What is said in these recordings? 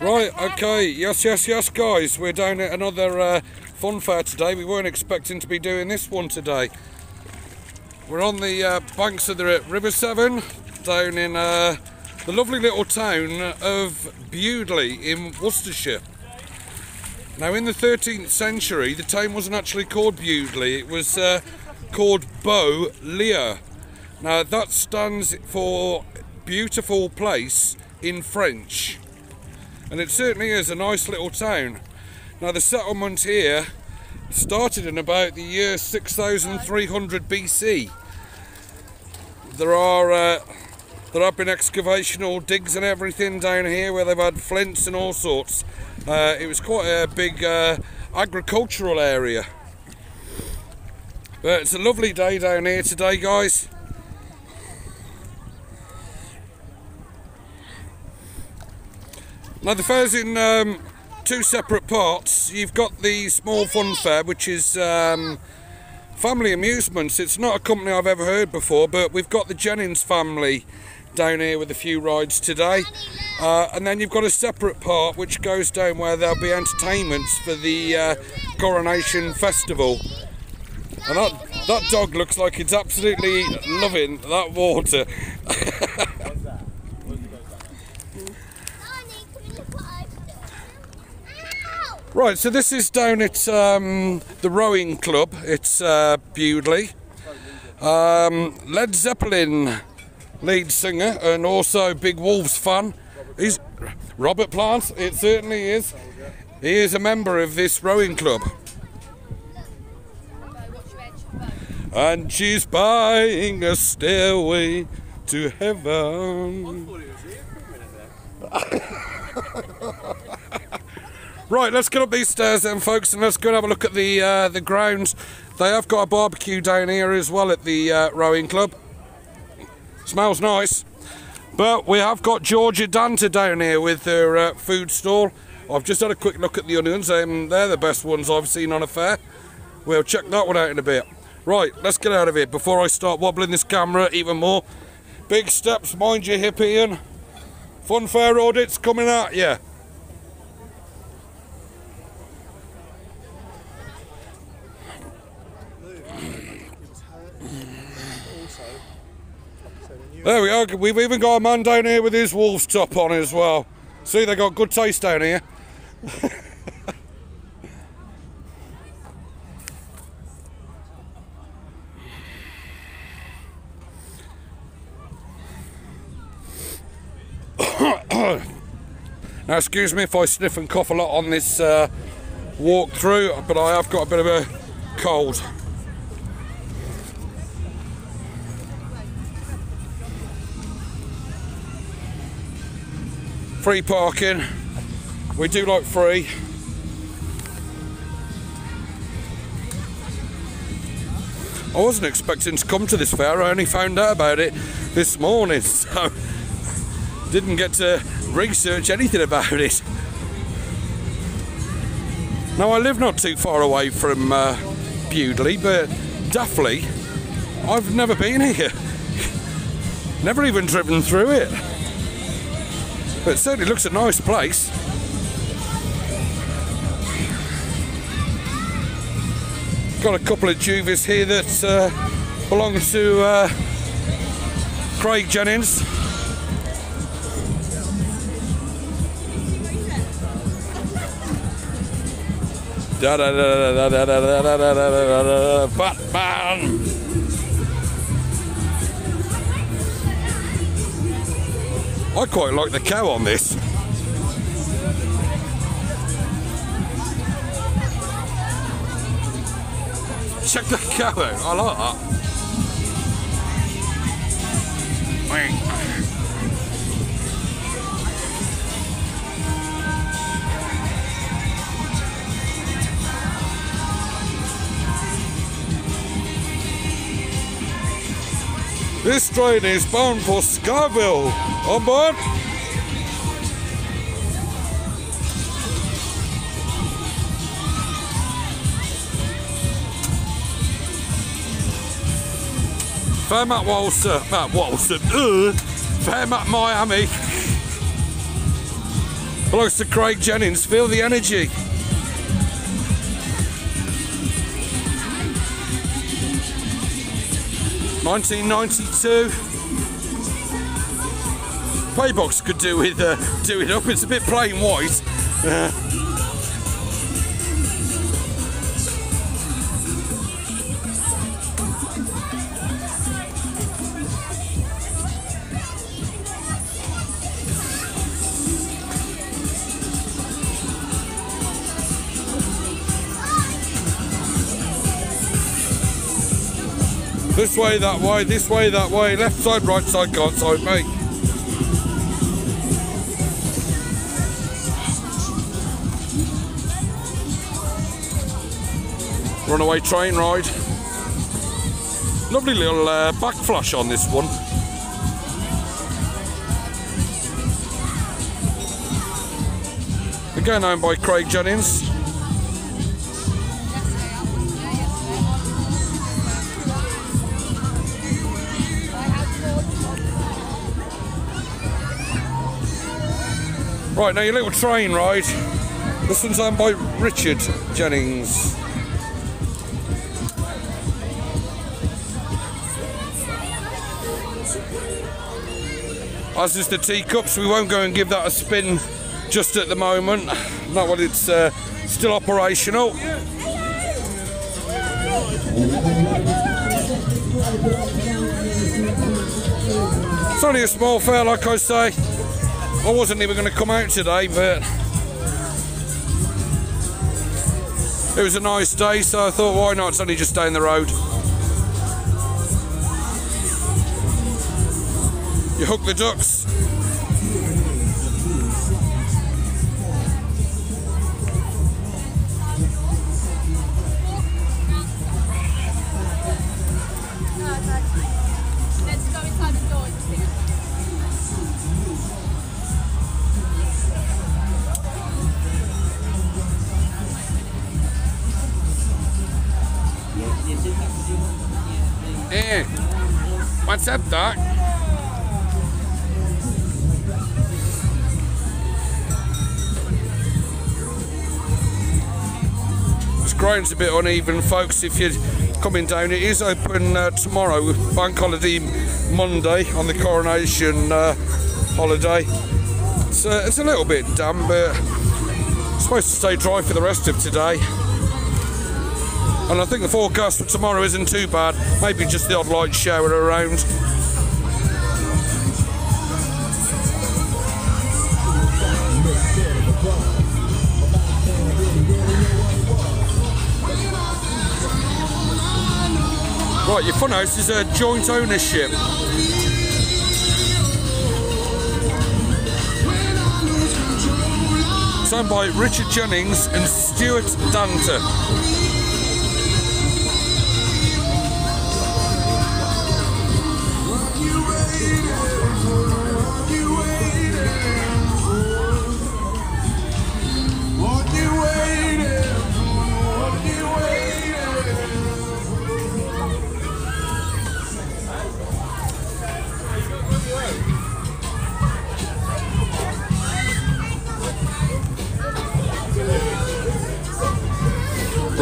Right, okay, yes, yes, yes, guys. We're down at another uh, fun fair today. We weren't expecting to be doing this one today. We're on the uh, banks of the River Severn, down in uh, the lovely little town of Bewdley in Worcestershire. Now, in the 13th century, the town wasn't actually called Bewdley, it was uh, called Beau Lieu. Now, that stands for beautiful place in French, and it certainly is a nice little town. Now, the settlement here started in about the year 6300 BC. There are uh, there have been excavational digs and everything down here where they've had flints and all sorts. Uh, it was quite a big uh, agricultural area. But it's a lovely day down here today, guys. Now the fair's in um, two separate parts. You've got the small fun fair, which is um, family amusements. It's not a company I've ever heard before, but we've got the Jennings family down here with a few rides today. Uh, and then you've got a separate part which goes down where there'll be entertainments for the uh, Coronation Festival. And that, that dog looks like it's absolutely loving that water. right, so this is down at um, the rowing club. It's uh, Bewdley. Um, Led Zeppelin lead singer and also Big Wolves fan. He's Robert Plant, it certainly is. He is a member of this rowing club. And she's buying a stairway to heaven. right, let's get up these stairs then, folks, and let's go and have a look at the uh, the grounds. They have got a barbecue down here as well at the uh, rowing club. Smells nice. But we have got Georgia Danter down here with her uh, food stall. I've just had a quick look at the onions. Um, they're the best ones I've seen on a fair. We'll check that one out in a bit. Right, let's get out of here before I start wobbling this camera even more. Big steps, mind your hip, Ian. Fun fair audits coming at you. There we are. We've even got a man down here with his wolf's top on as well. See, they got good taste down here. now, excuse me if I sniff and cough a lot on this uh, walk through, but I have got a bit of a cold. Free parking. We do like free. I wasn't expecting to come to this fair. I only found out about it this morning, so didn't get to research anything about it. Now I live not too far away from uh, Bewdley, but Bewdley, I've never been here. never even driven through it. But it certainly looks a nice place. Got a couple of juvies here that uh, belong to uh, Craig Jennings. Batman! I quite like the cow on this. Check the cow out, I like that. This train is bound for Skaville. On board. Fair Matt Walser, Matt Walson, uh, Fair Matt Miami. Belongs to Craig Jennings. Feel the energy. Nineteen ninety two. Playbox could do with uh, do it up. It's a bit plain white. Uh, This way, that way, this way, that way, left side, right side, can't side, mate. Runaway train ride. Lovely little uh, back flash on this one. Again owned by Craig Jennings. Right, now your little train ride. This one's owned by Richard Jennings. As is the teacups, we won't go and give that a spin just at the moment. Not while it's uh, still operational. It's only a small fair, like I say. I wasn't even going to come out today, but it was a nice day, so I thought, why not? It's only just down the road. You hook the ducks. Up, Doc? It's growing's a bit uneven, folks. If you're coming down, it is open uh, tomorrow, Bank Holiday Monday on the coronation uh, holiday. It's, uh, it's a little bit damp, but it's supposed to stay dry for the rest of today. And I think the forecast for tomorrow isn't too bad. Maybe just the odd light shower around. Right, your funhouse is a joint ownership. It's owned by Richard Jennings and Stuart Danter.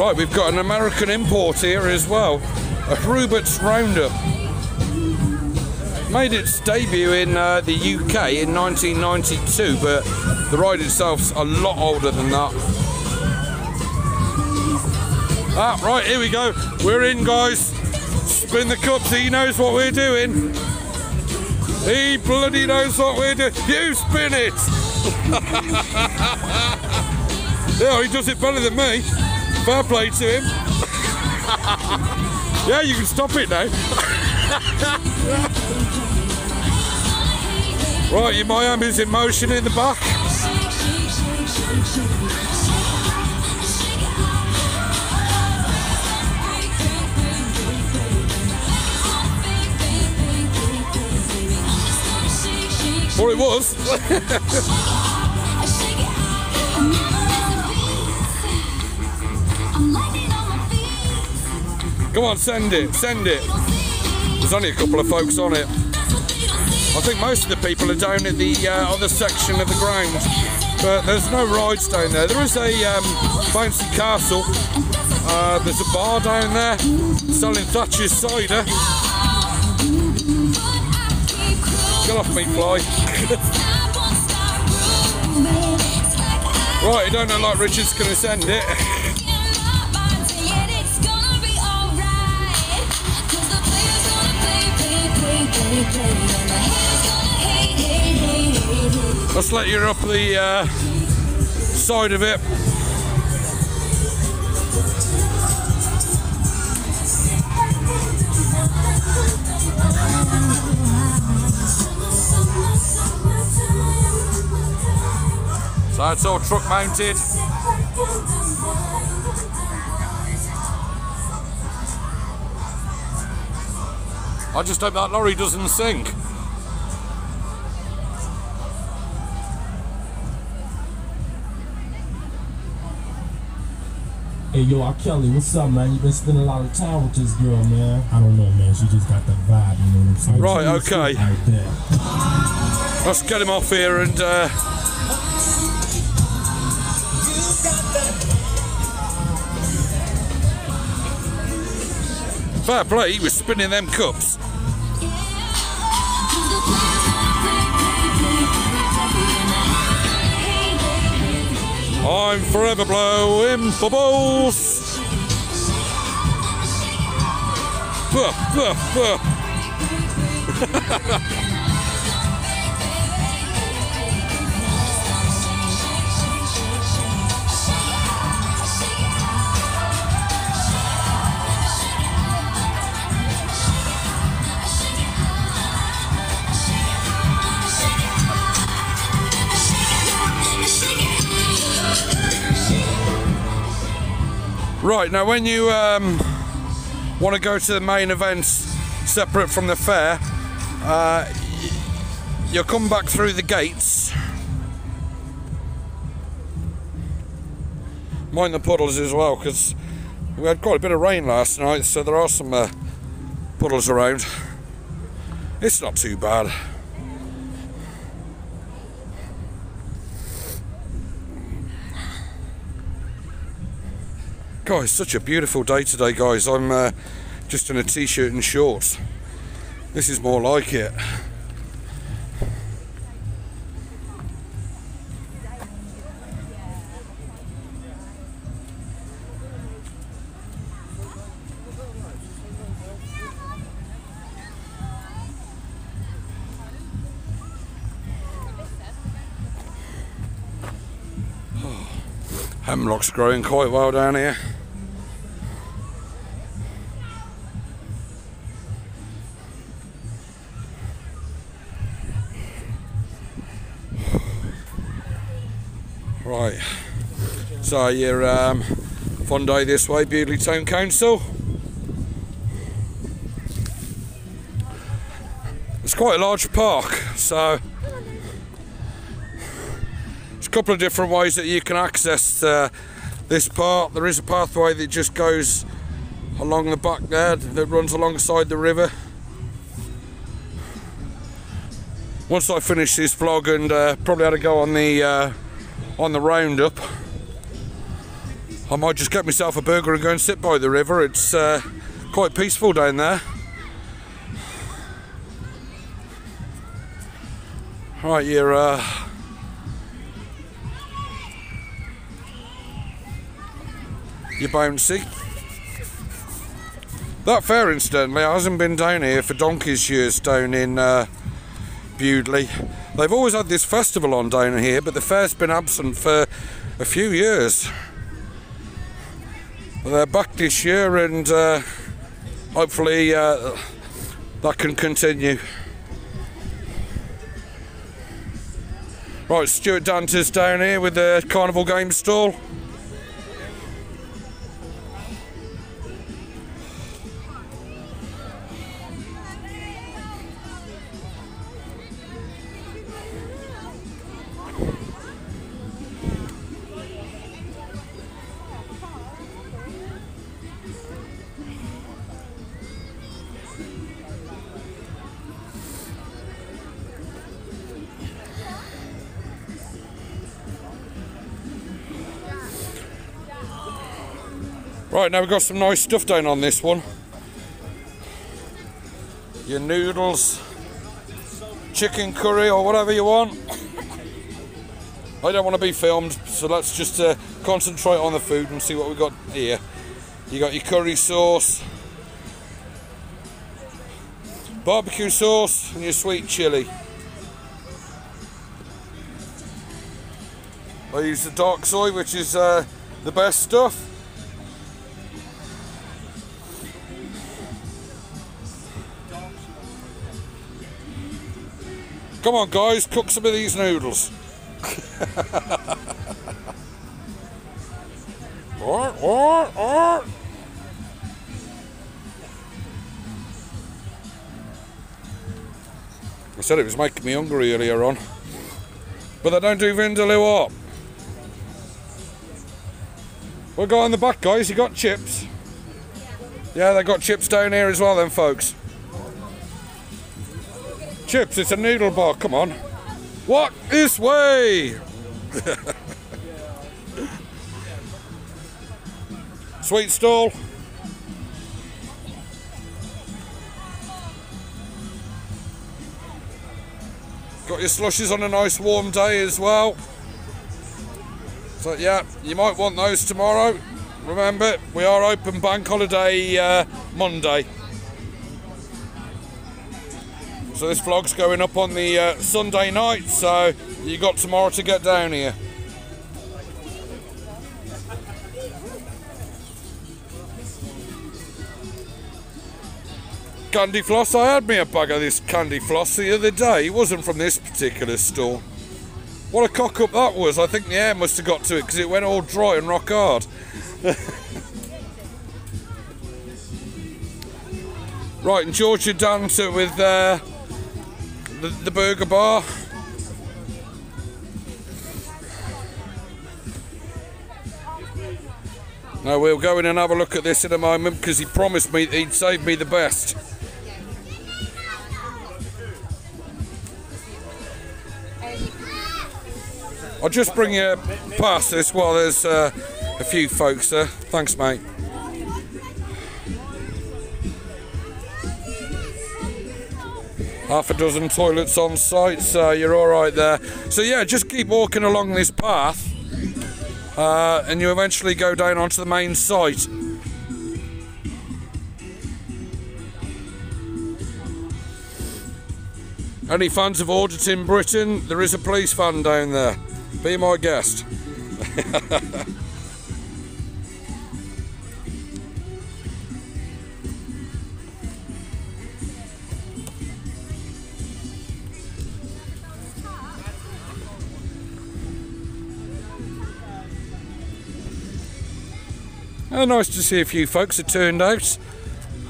Right, we've got an American import here as well. A Hrubetz Roundup. Made its debut in uh, the UK in 1992, but the ride itself's a lot older than that. Ah, right, here we go. We're in, guys. Spin the cups. He knows what we're doing. He bloody knows what we're doing. You spin it. yeah, he does it better than me. Fair play to him. yeah, you can stop it now. right, your Miami's in motion in the back. Or it was. Come on, send it, send it. There's only a couple of folks on it. I I think most of the people are down at the uh, other section of the ground, but there's no rides down there. There is a um, bouncy castle. Uh, there's a bar down there selling Thatcher's cider. Get off me, fly. right, you don't know like Richard's to send it. Let's let you up the uh, side of it. So it's all truck mounted. I just hope that lorry doesn't sink. Hey yo, R. Kelly, what's up, man? You been spending a lot of time with this girl, man. I don't know, man. She just got that vibe, you know what I'm saying? Right, okay. Like that. Let's get him off here and uh, Fair play, he was spinning them cups. I'm forever blowing. Buh, buh, buh. Right, now when you um, want to go to the main events separate from the fair, uh, you'll come back through the gates. Mind the puddles as well, because we had quite a bit of rain last night, so there are some uh, puddles around. It's not too bad. Guys, such a beautiful day today, guys. I'm uh, just in a t-shirt and shorts. This is more like it. Hemlock's growing quite well down here. So your um, fun day this way, Bewdley Town Council. It's quite a large park, so there's a couple of different ways that you can access uh, this park. There is a pathway that just goes along the back there that runs alongside the river. Once I finish this vlog and uh, probably had to go on the uh, on the roundup. I might just get myself a burger and go and sit by the river. It's uh, quite peaceful down there. Right, you're uh, you're bouncy. That fair, incidentally, hasn't been down here for donkey's years down in uh, Bewdley. They've always had this festival on down here, but the fair's been absent for a few years. They're back this year, and uh, hopefully uh, that can continue. Right, Stuart Danter's down here with the carnival game stall. Right, now we've got some nice stuff down on this one. Your noodles, chicken curry, or whatever you want. I don't want to be filmed, so let's just uh, concentrate on the food and see what we've got here. You got your curry sauce, barbecue sauce, and your sweet chili. I use the dark soy, which is uh, the best stuff. Come on, guys, cook some of these noodles. Alright, alright, alright. I said it was making me hungry earlier on. But they don't do Vindaloo up. We'll go in the back, guys. You got chips? Yeah, they got chips down here as well, then, folks. Chips, it's a noodle bar. Come on. What this way? Sweet stall. Got your slushes on a nice warm day as well. So yeah, you might want those tomorrow. Remember, we are open bank holiday uh, Monday. So this vlog's going up on the uh, Sunday night, so you got tomorrow to get down here. Candy floss, I had me a bag of this candy floss the other day. It wasn't from this particular store. What a cock up that was. I think the air must have got to it because it went all dry and rock hard. right, and you're down with uh, the, the burger bar. Now we'll go in and have a look at this in a moment because he promised me he'd save me the best. I'll just bring you past this while there's uh, a few folks there. Thanks, mate. Half a dozen toilets on site, so you're all right there. So yeah, just keep walking along this path, uh, and you eventually go down onto the main site. Any fans of Auditing Britain? There is a police fan down there. Be my guest. Uh, nice to see a few folks have turned out.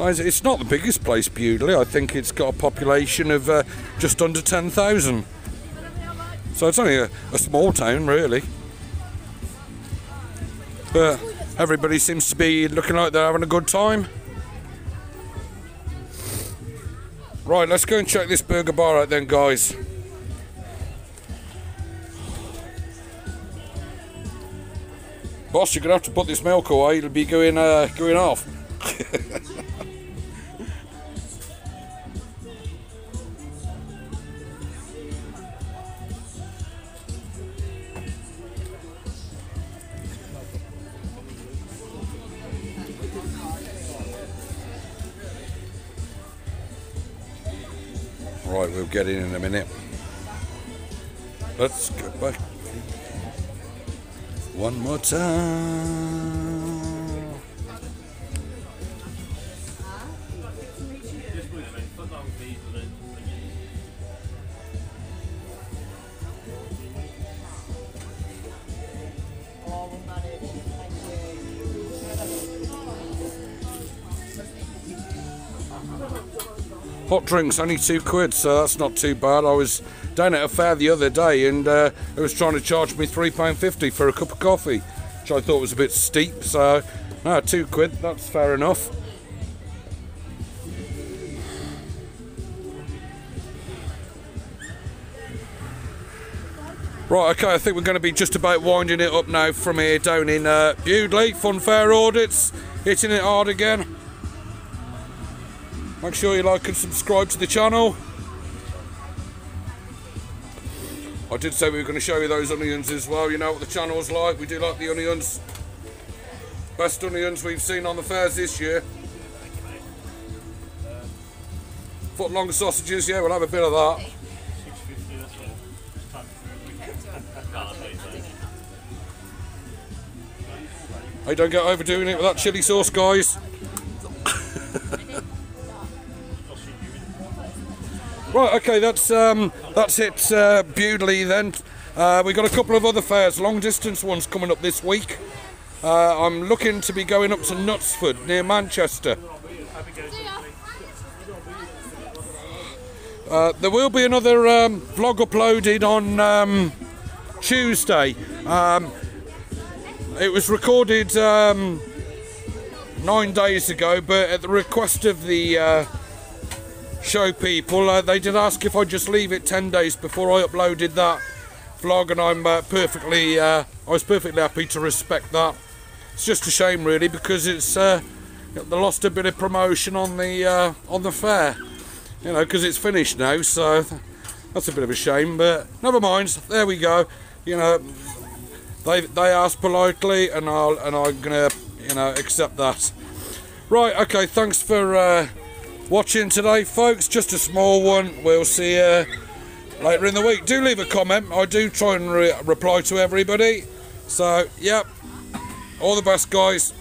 It's not the biggest place, Bewdley. I think it's got a population of uh, just under 10,000. So it's only a, a small town, really. But everybody seems to be looking like they're having a good time. Right, let's go and check this burger bar out then, guys. Boss, you're gonna have to put this milk away. It'll be going uh, going off. right, we'll get in in a minute. Let's go back one more time. Hot drinks only two quid, so that's not too bad. I was down at a fair the other day and uh, it was trying to charge me £3.50 for a cup of coffee, which I thought was a bit steep, so no, two quid, that's fair enough. Right, okay, I think we're going to be just about winding it up now from here down in uh, Bewdley, Funfair Audits hitting it hard again. Make sure you like and subscribe to the channel. I did say we were going to show you those onions as well. You know what the channel's like. We do like the onions. Best onions we've seen on the fairs this year. Foot long sausages, yeah, we'll have a bit of that. Hey, don't get overdoing it with that chili sauce, guys. Right, okay, that's um, that's it, uh, Bewdley then. Uh, we've got a couple of other fairs, long distance ones coming up this week. Uh, I'm looking to be going up to Knutsford near Manchester. Uh, there will be another um, vlog uploaded on um, Tuesday. Um, it was recorded um, nine days ago, but at the request of the uh, show people, uh, they did ask if I'd just leave it 10 days before I uploaded that vlog, and I'm uh, perfectly, uh, I was perfectly happy to respect that. It's just a shame, really, because it's uh, they lost a bit of promotion on the uh, on the fair you know, because it's finished now, so that's a bit of a shame, but never mind. There we go. You know, they they asked politely, and I'll and I'm gonna you know accept that. Right, okay. Thanks for uh, watching today, folks. Just a small one. We'll see you later in the week. Do leave a comment. I do try and re- reply to everybody. So, yep. All the best, guys.